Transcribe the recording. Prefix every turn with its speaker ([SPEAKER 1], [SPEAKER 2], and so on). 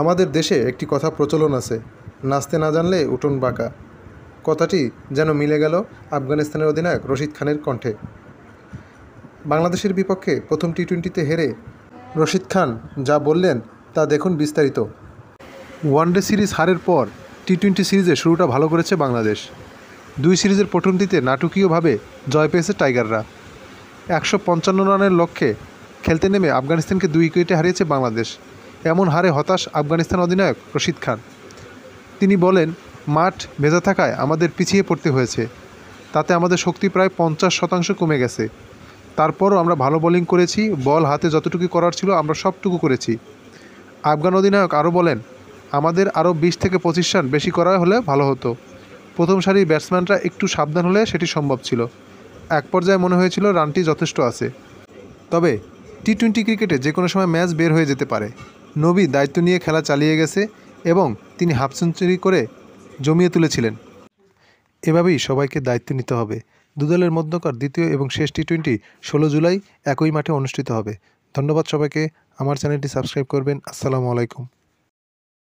[SPEAKER 1] আমাদের দেশে একটি কথা প্রচলন আছে, নাচতে না জানলে উঠোন বাঁকা। কথাটি যেন মিলে গেল আফগানিস্তানের অধিনায়ক রশিদ খানের কণ্ঠে। বাংলাদেশের বিপক্ষে প্রথম টি টোয়েন্টিতে হেরে রশিদ খান যা বললেন তা দেখুন বিস্তারিত। ওয়ানডে সিরিজ হারের পর টি টোয়েন্টি সিরিজে শুরুটা ভালো করেছে বাংলাদেশ। দুই সিরিজের প্রথমটিতে নাটকীয়ভাবে জয় পেয়েছে টাইগাররা। একশো পঞ্চান্ন রানের লক্ষ্যে খেলতে নেমে আফগানিস্তানকে দুই উইকেটে হারিয়েছে বাংলাদেশ। এমন হারে হতাশ আফগানিস্তান অধিনায়ক রশিদ খান। তিনি বলেন, মাঠ ভেজা থাকায় আমাদের পিছিয়ে পড়তে হয়েছে। তাতে আমাদের শক্তি প্রায় পঞ্চাশ শতাংশ কমে গেছে। তারপরও আমরা ভালো বোলিং করেছি, বল হাতে যতটুকু করার ছিল আমরা সবটুকু করেছি। আফগান অধিনায়ক আরও বলেন, আমাদের আরও বিশ থেকে পঁচিশ রান বেশি করা হলে ভালো হতো। প্রথম সারির ব্যাটসম্যানরা একটু সাবধান হলে সেটি সম্ভব ছিল। এক পর্যায়ে মনে হয়েছিল রানটি যথেষ্ট আছে। তবে টি টোয়েন্টি ক্রিকেটে যে কোনো সময় ম্যাচ বের হয়ে যেতে পারে। নবী দায়িত্ব নিয়ে খেলা চালিয়ে গেছে এবং তিনি হাফ সেঞ্চুরি করে জমিয়ে তুলেছিলেন। এভাবেই সবাইকে দায়িত্ব নিতে হবে। দুদলের মধ্যকার দ্বিতীয় এবং শেষ টি টোয়েন্টি ষোলো জুলাই একই মাঠে অনুষ্ঠিত হবে। ধন্যবাদ সবাইকে। আমার চ্যানেলটি সাবস্ক্রাইব করবেন। আসসালামু আলাইকুম।